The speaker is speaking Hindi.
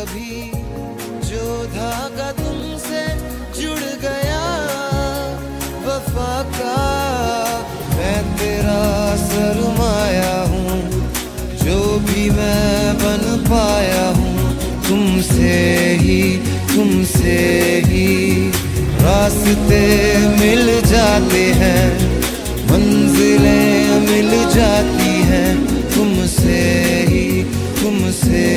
कभी जो धागा तुमसे जुड़ गया। वफा का, मैं तेरा सरमाया हूँ। जो भी मैं बन पाया हूँ, तुमसे ही तुमसे ही रास्ते मिल जाते हैं, मंजिलें मिल जाती हैं। तुमसे ही, तुमसे